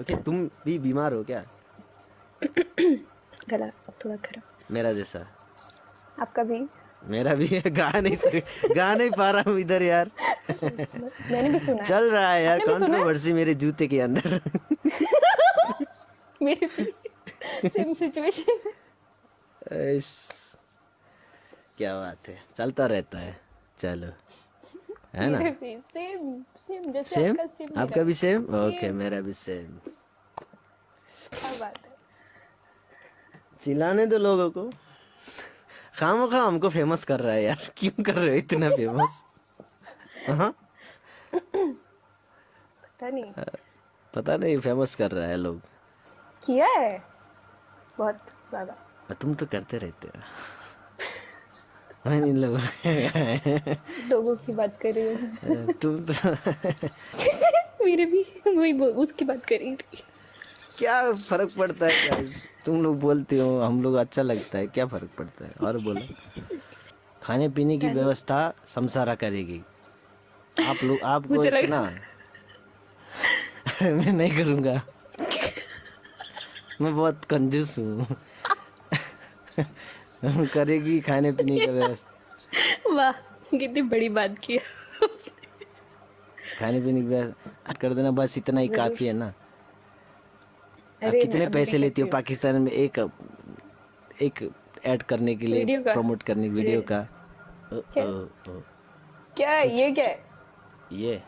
Okay तुम भी बीमार हो क्या? गला थोड़ा खराब। मेरा जैसा। आपका भी? मेरा भी है गा नहीं सक गा नहीं पा रहा हूँ इधर यार। मैंने भी सुना चल रहा है यार कंट्रोवर्सी मेरे जूते के अंदर। मेरे सेम सिचुएशन क्या बात है चलता रहता है। चलो। है ना? सेम सेम जैसे सेम आपका सेम आपका भी सेम ओके मेरा भी सेम क्या बात है? चिल्लाने दो लोगों को। खाम खा हमको फ़ेमस कर रहा है यार। क्यों कर रहे हो इतना फ़ेमस हाँ? पता नहीं। पता नहीं फ़ेमस कर रहा है लोग। किया है? बहुत ज़्यादा। तुम तो करते रहते हो। मैं इन लोगों लोगों की बात कर रही हूँ। तुम तो मेरे भी वही उसकी बात कर रही थी। क्या फ़र्क पड़ता है guys? तुम लोग बोलते हो हम लोग अच्छा लगता है। क्या फ़र्क पड़ता है? और बोलो। खाने पीने की व्यवस्था समसारा करेगी। आप लोग आपको इतना मैं नहीं करूँगा। मैं बहुत कंजूस हूँ। करेगी खाने पीने की व्यवस्था। वाह कितनी बड़ी बात की खाने पीने की व्यवस्था कर देना बस इतना ही काफ़ी है ना। आप कितने पैसे लेती हो पाकिस्तान में एक एक ऐड करने के लिए? प्रमोट करने वीडियो का? क्या? ओ, ओ, क्या है? ये क्या है? ये।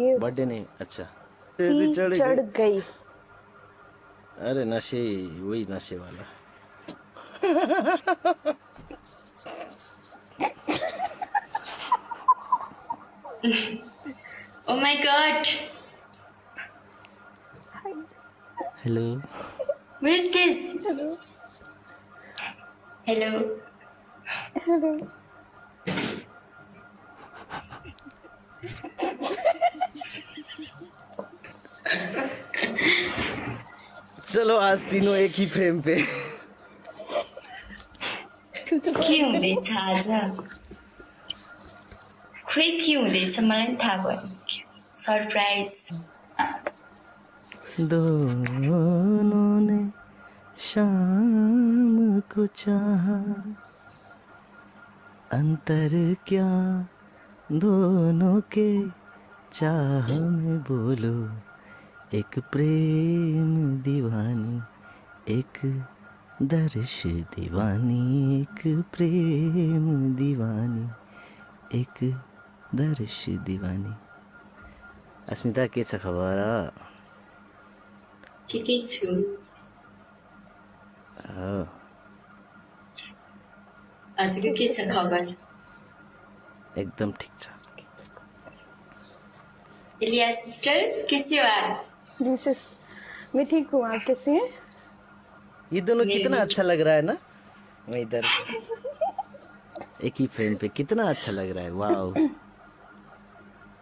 ये बर्थडे नहीं अच्छा। चढ़ गई। अरे नशे वही नशे वाला। Oh my god! Hello What is this? Hello Hello. Hello चलो आज तीनों एक ही फ्रेम पे के हुँदैछ आज खोइ के हुँदैछ मलाई पनि थाहा भयो सरप्राइज़ दोनों ने शाम को चाहा अंतर क्या? दोनों के चाह में बोलो, एक प्रेम दीवानी, एक दर्श दीवानी एक प्रेम दीवानी एक दर्श दीवानी। अस्मिता के खबर? ठिकै छु। हो हजुरको के छ खबर? एकदम ठिक छ। इलिया सिस्टर कैसे हो आप? जी सिस मैं ठीक हूँ आप कैसे हैं? ये दोनों कितना अच्छा लग रहा है ना? मैं इधर। एक ही फ्रेंड पे कितना अच्छा लग रहा है वाओ।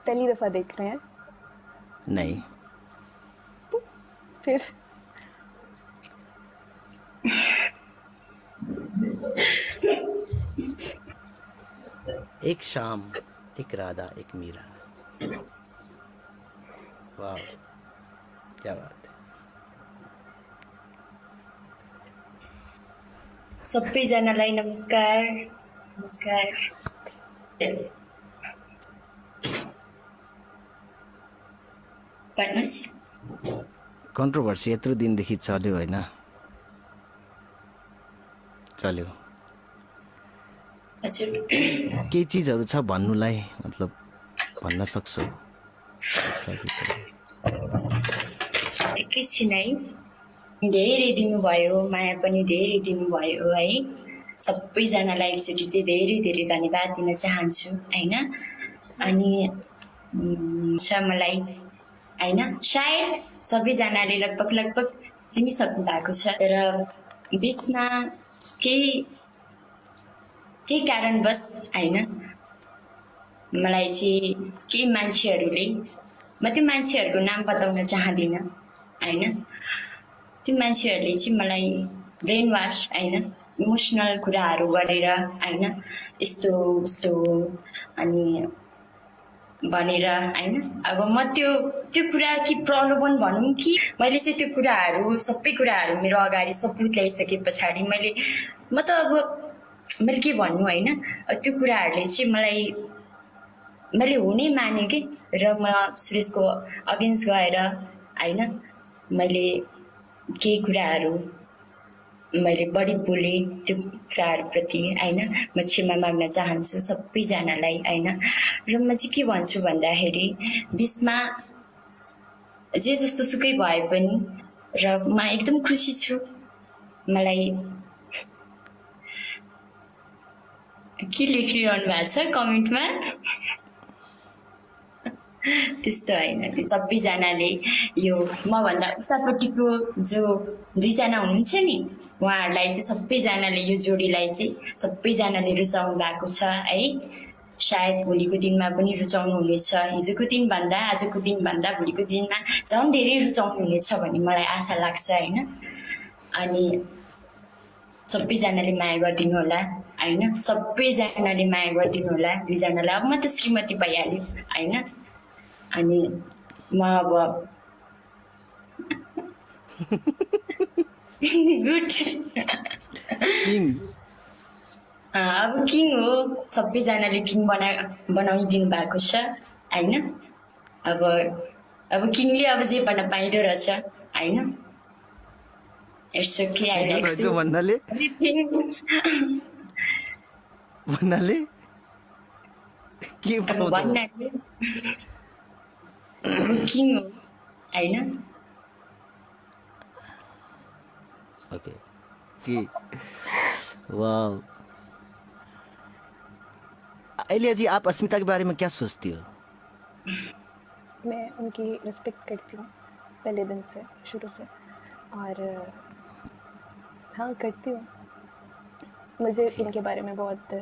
पहली दफ़ा देख रहे हैं। नहीं। फिर। एक शाम एक राधा एक मीरा। वाह क्या बात। सबैजनालाई नमस्कार। नमस्कार। कन्ट्रोभर्सी यत्रो दिनदेखि चल्यो होइन? चल्यो। केही चिजहरू छ भन्नुलाई? मतलब भन्न सक्छु। एकैछिन है धेरै दिनुभयो माया पनि धेरै दिनुभयो है। सबैजनालाई एकचोटि चाहिँ धेरै धेरै धन्यवाद दिन चाहन्छु होइन? अनि मलाई होइन? सायद सबैजनाले लगभग लगभग चिनिसक्नु भएको छ। तर बिचमा केही केही कारणवश होइन? मलाई चाहिँ केही मान्छेहरूले म त्यो मान्छेहरूको नाम बताउन चाहदिनँ होइन? त्यो मान्छेहरूले चाहिँ मलाई ब्रेन वास होइन इमोसनल कुराहरू गरेर होइन यस्तो उस्तो अनि भनेर होइन। अब म त्यो त्यो कुरा कि प्रलोभन भनौँ कि मैले चाहिँ त्यो कुराहरू सबै कुराहरू मेरो अगाडि सबुत ल्याइसके पछाडि मैले म त अब मैले के भन्नु होइन त्यो कुराहरूले चाहिँ मलाई मैले हुनै माने कि र म सुरेशको अगेन्स्ट गएर होइन मैले केही कुराहरू मैले बढी बोलेँ त्यो कुराहरूप्रति होइन? म क्षमा माग्न चाहन्छु सबैजनालाई होइन? र म चाहिँ के भन्छु भन्दाखेरि बिचमा जे जस्तो सुकै भए पनि र म एकदम खुसी छु मलाई के लेखिरहनु भएको छ कमेन्टमा? त्यस्तो होइन सबैजनाले यो मभन्दा उतापट्टिको जो दुईजना हुनुहुन्छ नि उहाँहरूलाई चाहिँ सबैजनाले यो जोडीलाई चाहिँ सबैजनाले रुचाउनु भएको छ है। सायद भोलिको दिनमा पनि रुचाउनु हुनेछ। हिजोको दिनभन्दा आजको दिनभन्दा भोलिको दिनमा झन् धेरै रुचाउनु हुनेछ भन्ने मलाई आशा लाग्छ होइन। अनि सबैजनाले माया गरिदिनु होला होइन। सबैजनाले माया गरिदिनु होला दुईजनालाई। अब म त श्रीमती भइहाल्यो होइन। अनि म अब गुड अब किङ हो। सबैजनाले किङ बना बनाइदिनु भएको छ होइन? अब अब किङले अब जे भन्न पाइँदो रहेछ होइन? भन्नाले? भन्नाले? के भन्नाले? किङ हो होइन ओके कि वाह अलिया जी आप अस्मिता के बारे में क्या सोचती हो मैं उनकी रिस्पेक्ट करती हूँ पहले दिन से शुरू से। और हाँ करती हूँ। मुझे इनके बारे में बहुत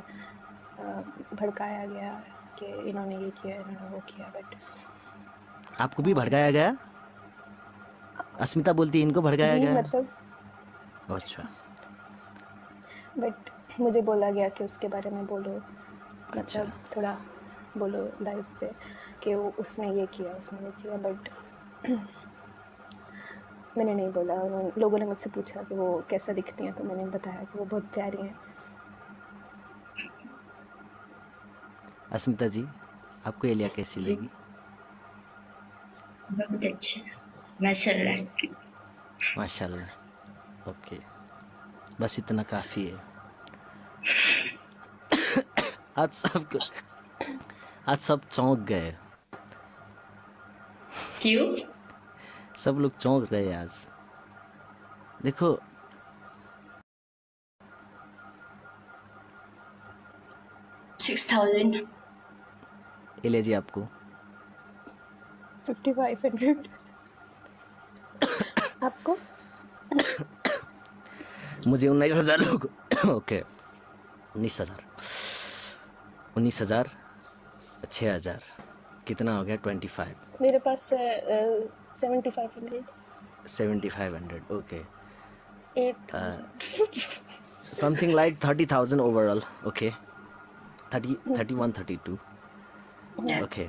भड़काया गया कि इन्होंने ये किया इन्होंने वो किया बट आपको भी भड़काया गया? अस्मिता बोलती है इनको भड़काया गया? मतलब अच्छा। बट मुझे बोला गया कि उसके बारे में बोलो। अच्छा। मतलब थोड़ा बोलो लाइफ पे कि वो उसने ये किया उसने ये किया बट मैंने नहीं बोला। उन्होंने लोगों ने मुझसे पूछा कि वो कैसा दिखती हैं तो मैंने बताया कि वो बहुत प्यारी हैं। अस्मिता जी आपको एलिया कैसी। लगी? बहुत अच्छा माशाल्लाह। माशाल्लाह। ओके। बस इतना काफ़ी है। आज सब आज सब चौंक गए। क्यों? सब लोग चौंक गए आज। देखो। सिक्स थाउज़ेंड ले जी आपको। फिफ्टी फाइव हंड्रेड आपको? मुझे उन्नीस हज़ार लोग। ओके। उन्नीस हज़ार। उन्नीस हज़ार छः हज़ार। कितना हो गया? ट्वेंटी फाइव मेरे पास seventy five hundred seventy five hundred okay. Something like thirty thousand overall okay. Thirty thirty one thirty two okay.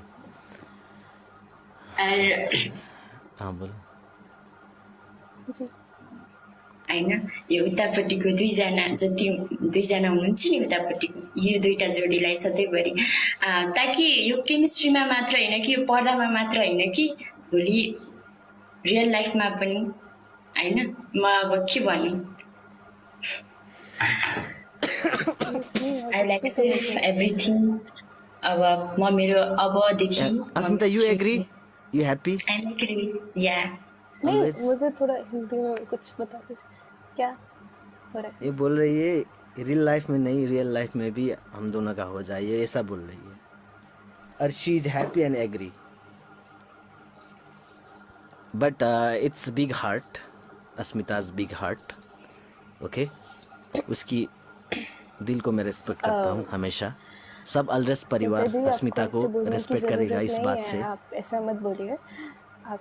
होइन यो उतापट्टिको दुईजना जति दुईजना हुनुहुन्छ नि उतापट्टिको यो दुईवटा जोडीलाई सधैँभरि आ, ताकि यो केमिस्ट्रीमा मात्र होइन कि यो पर्दामा मात्र होइन कि भोलि रियल लाइफमा पनि होइन म अब के भन्नु आई लाइक सेल्फ एभ्रिथिङ अब म मेरो अबदेखि यू हैप्पी आई लाइक या नहीं मुझे थोड़ा हिंदी में कुछ बता दीजिए क्या हो रहा है? ये बोल रही है रियल लाइफ में नहीं रियल लाइफ में भी हम दोनों का हो जाए ये ऐसा बोल रही है। और she is happy and agree but it's big heart Asmita's big heart okay उसकी दिल को मैं रेस्पेक्ट करता हूँ हमेशा। सब अलरस परिवार अस्मिता को रेस्पेक्ट करेगा इस बात से। आप ऐसा मत बोलिए। आप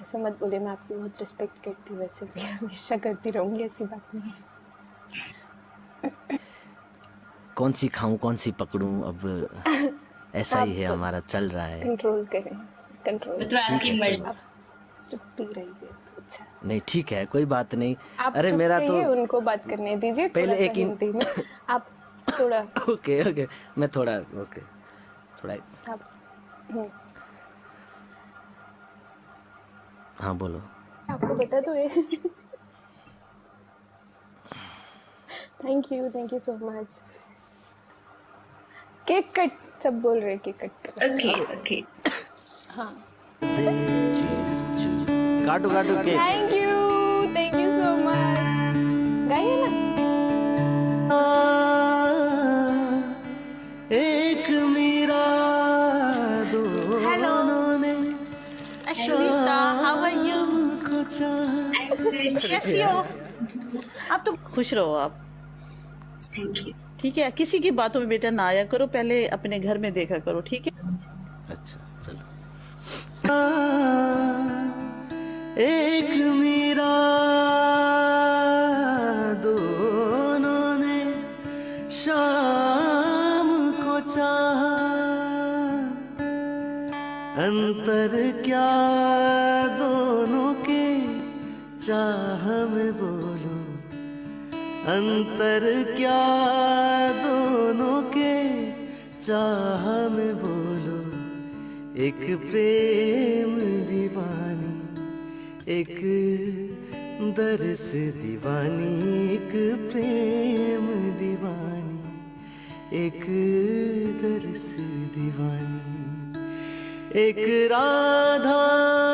ऐसा मत बोलिए मैं आपकी बहुत रिस्पेक्ट करती हूँ वैसे भी हमेशा करती रहूँगी ऐसी बात नहीं है। कौन सी खाऊं कौन सी पकड़ूं अब ऐसा ही है हमारा चल रहा है। कंट्रोल करें कंट्रोल तो आपकी मर्ज़ी। आप चुप ही रहिए तो अच्छा। नहीं ठीक है कोई बात नहीं। अरे मेरा तो उनको बात करने दीजिए पहले एक इन- हिंदी में। आप थोड़ा। ओके ओके मैं थोड़ा ओके थोड़ा हम्म, हाँ बोलो। आपको बता दो thank you thank you so much cake cut सब बोल रहे केक कट ओके ओके हाँ। काटो काटो के thank you thank you so much गाइए ना कैसी हो आप तो खुश रहो आप। थैंक यू ठीक है किसी की बातों में बेटा ना आया करो पहले अपने घर में देखा करो ठीक है? अच्छा चलो। एक मेरा दोनों ने शाम को चाहा। अंतर क्या दोनों चाह में बोलो, अंतर क्या दोनों के? चाह में बोलो, एक प्रेम दीवानी, एक दर्स दीवानी, एक प्रेम दीवानी, एक दर्स दीवानी, एक राधा